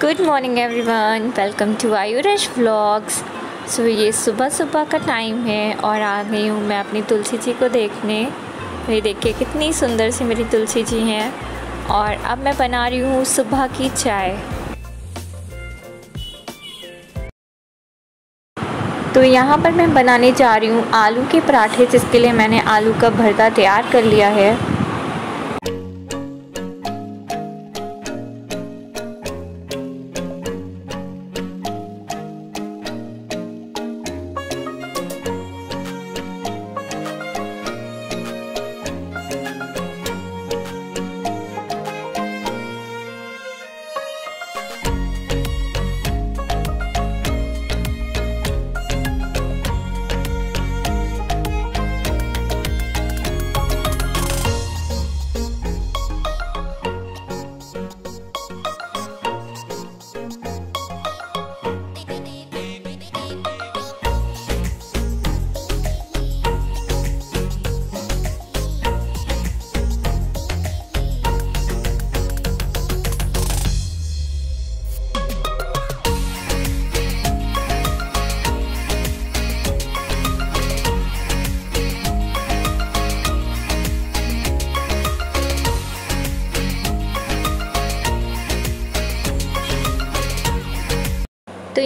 Good morning everyone welcome to आयुरश vlogs so ये सुबह सुबह का टाइम है और आ गई हूँ मैं अपनी तुलसी जी को देखने। ये देखिए, कितनी सुंदर सी मेरी तुलसी जी हैं। और अब मैं बना रही हूँ सुबह की चाय। तो यहाँ पर मैं बनाने जा रही हूँ आलू के पराठे, जिसके लिए मैंने आलू का भरता तैयार कर लिया है।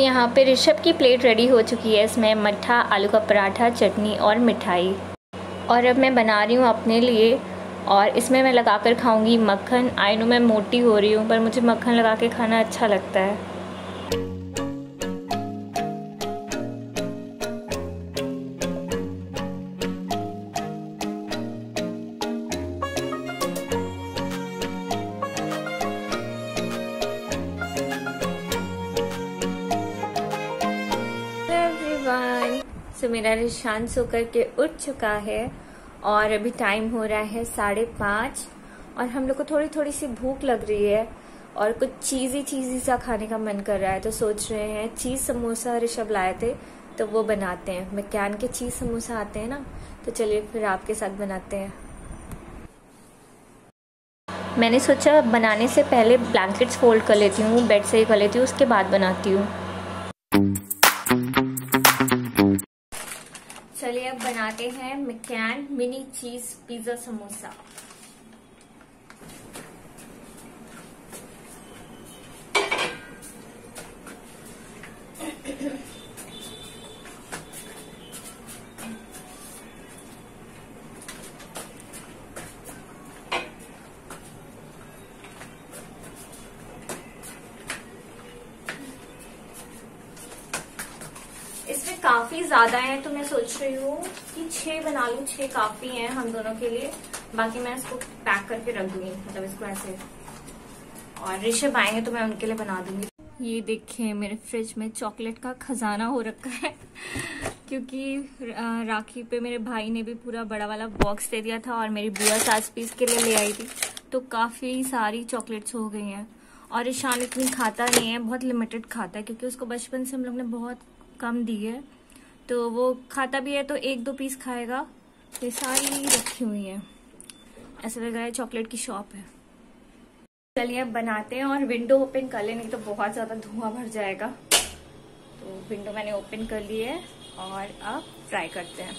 यहाँ पे ऋषभ की प्लेट रेडी हो चुकी है। इसमें मट्ठा, आलू का पराठा, चटनी और मिठाई। और अब मैं बना रही हूँ अपने लिए। और इसमें मैं लगा कर खाऊँगी मक्खन। आई नो मैं मोटी हो रही हूँ, पर मुझे मक्खन लगा के खाना अच्छा लगता है। एवरीवन सो मेरा रिशान सो कर के उठ चुका है और अभी टाइम हो रहा है साढ़े पाँच और हम लोग को थोड़ी थोड़ी सी भूख लग रही है और कुछ चीज़ी चीज़ी सा खाने का मन कर रहा है तो सोच रहे हैं चीज़ समोसा ऋषभ लाए थे तो वो बनाते हैं। मैकान के चीज़ समोसा आते हैं ना तो चलिए फिर आपके साथ बनाते हैं। मैंने सोचा बनाने से पहले ब्लैंकेट्स फोल्ड कर लेती हूँ बेड से ही कर लेती हूँ, उसके बाद बनाती हूँ। बनाते हैं McCain mini cheese pizza samosa इसमें काफ़ी ज़्यादा है तो मैं सोच रही हूँ कि छह बना लू, छह काफ़ी हैं हम दोनों के लिए। बाकी मैं इसको पैक करके रख दूँगी मतलब इसको ऐसे। और ऋषभ आएँगे तो मैं उनके लिए बना दूँगी। ये देखिए, मेरे फ्रिज में चॉकलेट का खजाना हो रखा है। क्योंकि राखी पे मेरे भाई ने भी पूरा बड़ा वाला बॉक्स दे दिया था और मेरी बुआ सास पीस के लिए ले आई थी। तो काफ़ी सारी चॉकलेट्स हो गई हैं। और ईशान इतनी खाता नहीं है, बहुत लिमिटेड खाता है, क्योंकि उसको बचपन से हम लोग ने बहुत कम दी है। तो वो खाता भी है तो एक दो पीस खाएगा। ये सारी रखी हुई है। ऐसा लग रहा है चॉकलेट की शॉप है। चलिए अब बनाते हैं और विंडो ओपन कर ले, नहीं तो बहुत ज़्यादा धुआँ भर जाएगा। तो विंडो मैंने ओपन कर ली है और अब फ्राई करते हैं।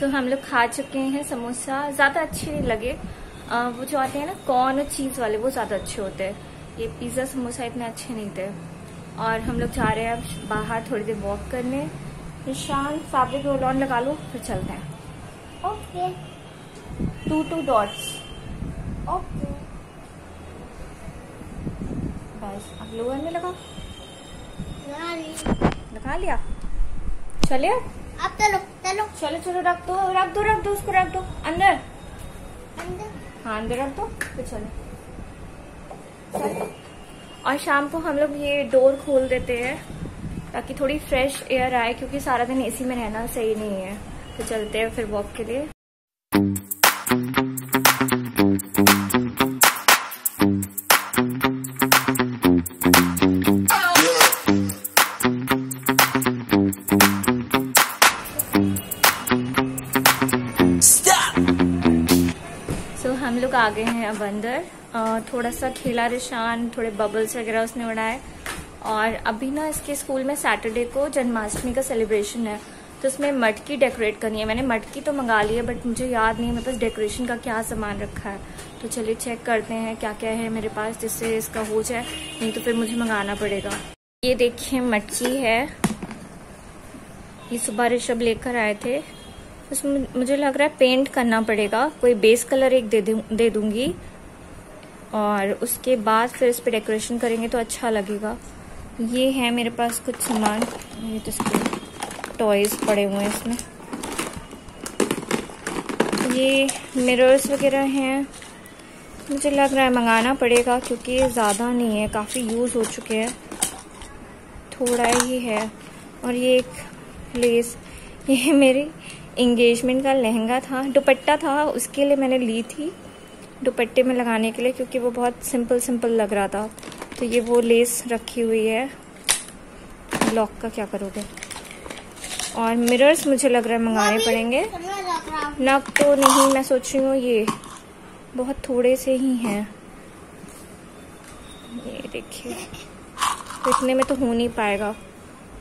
तो हम लोग खा चुके हैं समोसा। ज़्यादा अच्छे नहीं लगे। आ, वो जो आते हैं ना कॉर्न और चीज़ वाले वो ज़्यादा अच्छे होते हैं। ये पिज़्ज़ा समोसा इतने अच्छे नहीं थे। और हम लोग जा रहे हैं अब बाहर थोड़ी देर वॉक करने। निशान फैब्रिक रोल ऑन लगा लो फिर चलते हैं। Okay. Two two dots okay. बस अब लोअर में लगा। लगा लिया। चलिए अब चलो चलो चलो चलो रख दो रख दो रख दो उसको रख दो। अंदर। अंदर। हाँ अंदर रख दो तो चलो। चलो। और शाम को हम लोग ये डोर खोल देते हैं ताकि थोड़ी फ्रेश एयर आए क्योंकि सारा दिन एसी में रहना सही नहीं है। तो चलते हैं फिर वॉक के लिए। हम लोग आ गए हैं अब अंदर। थोड़ा सा खेला रिशान, थोड़े बबल्स वगैरह उसने उड़ाए और अभी ना इसके स्कूल में सैटरडे को जन्माष्टमी का सेलिब्रेशन है। तो उसमें मटकी डेकोरेट करनी है। मैंने मटकी तो मंगा ली है बट मुझे याद नहीं है मेरे पास डेकोरेशन का क्या सामान रखा है। तो चलिए चेक करते हैं क्या क्या है मेरे पास जिससे इसका हो जाए। नहीं तो फिर मुझे मंगाना पड़ेगा। ये देखिए मटकी है। ये सुबह ऋषभ लेकर आए थे। उसमें मुझे लग रहा है पेंट करना पड़ेगा। कोई बेस कलर एक दे दूँ, दे दूँगी। और उसके बाद फिर इस पर डेकोरेशन करेंगे तो अच्छा लगेगा। ये है मेरे पास कुछ सामान। ये तो इसके टॉयज पड़े हुए हैं इसमें। ये मिरर्स वगैरह हैं। मुझे लग रहा है मंगाना पड़ेगा क्योंकि ज़्यादा नहीं है काफ़ी यूज़ हो चुके हैं। थोड़ा ही है। और ये एक लेस ये मेरी इंगेजमेंट का लहंगा था दुपट्टा था उसके लिए मैंने ली थी दुपट्टे में लगाने के लिए क्योंकि वो बहुत सिंपल सिंपल लग रहा था। तो ये वो लेस रखी हुई है। लॉक का क्या करोगे? और मिरर्स मुझे लग रहा है मंगाने पड़ेंगे। नग तो नहीं मैं सोच रही हूँ ये बहुत थोड़े से ही हैं। ये देखिए तो इतने में तो हो नहीं पाएगा।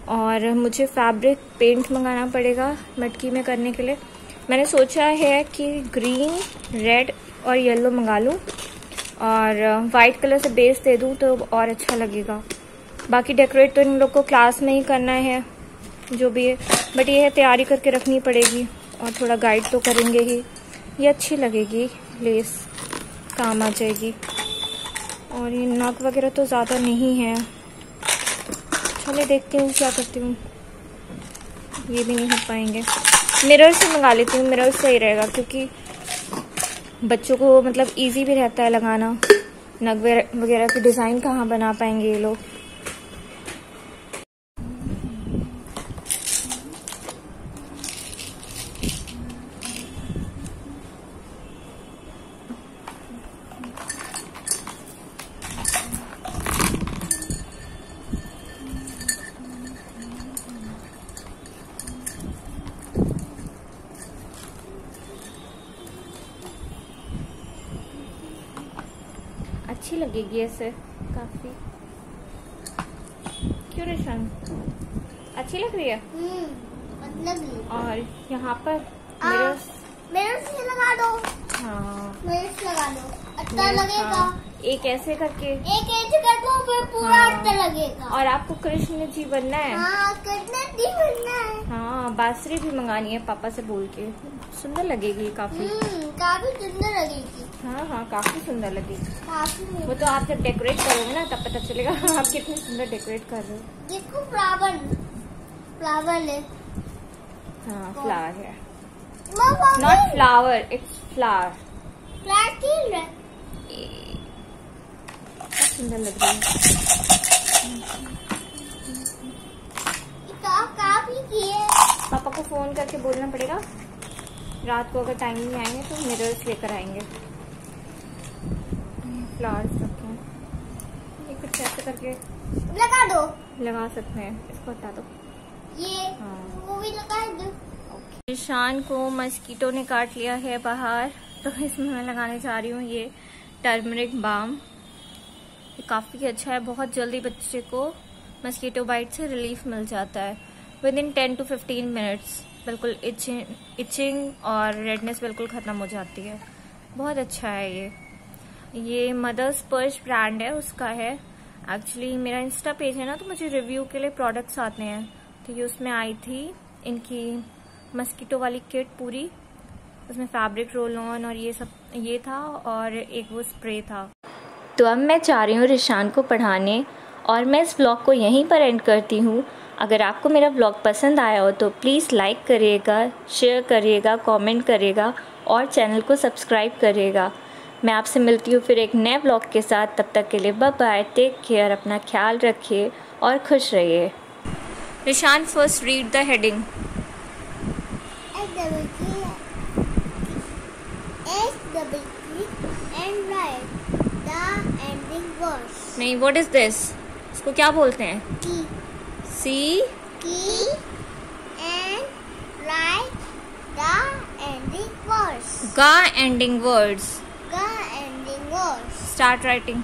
और मुझे फैब्रिक पेंट मंगाना पड़ेगा मटकी में करने के लिए। मैंने सोचा है कि ग्रीन रेड और येलो मंगा लूँ और वाइट कलर से बेस दे दूँ तो और अच्छा लगेगा। बाकी डेकोरेट तो इन लोग को क्लास में ही करना है, जो भी है। बट ये है तैयारी करके रखनी पड़ेगी और थोड़ा गाइड तो करेंगे ही। ये अच्छी लगेगी लेस काम आ जाएगी। और ये नग वगैरह तो ज़्यादा नहीं है। चलिए देखती हूँ, क्या करती हूँ। ये भी नहीं हो पाएँगे। मिरर से मंगा लेती हूँ मिरर सही रहेगा, क्योंकि बच्चों को मतलब इजी भी रहता है लगाना। नग वगैरह की डिज़ाइन कहाँ बना पाएँगे ये लोग? अच्छी लगेगी ऐसे। काफ़ी। क्यों निशान अच्छी लग रही है? हम्म मतलब और यहाँ पर मेरे मेरे से लगा दो। हाँ। मेरे से लगा दो। अच्छा लगेगा। हाँ, एक ऐसे करके। एक इंच कर दो फिर पूरा हाँ। लगेगा। और आपको कृष्ण जी बनना है। हाँ कितने दी बनना है। हाँ बांसुरी भी मंगानी है पापा से बोल के। सुंदर लगेगी काफ़ी। हम्म काफ़ी सुंदर लगेगी। हाँ हाँ काफ़ी सुंदर लगेगी। काफ़ी वो तो आप जब डेकोरेट करोगे ना तब पता चलेगा आप कितने सुंदर डेकोरेट कर रहे हो। देखो फ्लावर। फ्लावर है हाँ। फ्लावर है नॉट फ्लावर इट्स फ्लावर है। सुंदर लग रही है। किए पापा को फ़ोन करके बोलना पड़ेगा। रात को अगर टाइम नहीं आएँगे तो मिरर्स लेकर आएँगे। फ्लावर्स रखे ये कुछ ऐसे करके लगा दो। लगा सकते हैं। इसको हटा दो। ये हाँ। वो भी लगा दो। ईशान को मस्कीटो ने काट लिया है बाहर। तो इसमें मैं लगाने जा रही हूँ। ये टर्मरिक बाम ये काफ़ी अच्छा है, बहुत जल्दी बच्चे को मस्कीटो बाइट से रिलीफ मिल जाता है। Within ten to fifteen minutes बिल्कुल इचिंग इचिंग और रेडनेस बिल्कुल ख़त्म हो जाती है। बहुत अच्छा है ये। ये मदर्स पर्स ब्रांड है, उसका है। एक्चुअली मेरा इंस्टा पेज है ना तो मुझे रिव्यू के लिए प्रोडक्ट्स आते हैं। तो ये उसमें आई थी, इनकी मस्कीटो वाली किट पूरी। उसमें फैब्रिक रोल ऑन और ये सब, ये था और एक वो स्प्रे था। तो अब मैं चाह रही हूँ रिशान को पढ़ाने और मैं इस ब्लॉग को यहीं पर एंड करती हूँ। अगर आपको मेरा ब्लॉग पसंद आया हो तो प्लीज़ लाइक करिएगा शेयर करिएगा कमेंट करिएगा और चैनल को सब्सक्राइब करिएगा। मैं आपसे मिलती हूँ फिर एक नए ब्लॉग के साथ। तब तक के लिए बाय बाय टेक केयर अपना ख्याल रखिए और खुश रहिए। निशान फ़र्स्ट रीड द हेडिंग नहीं व्हाट इज़ दिस इसको क्या बोलते हैं? सी की and write the ending words गा एंडिंग वर्ड्स गा एंडिंग वर्ड्स स्टार्ट राइटिंग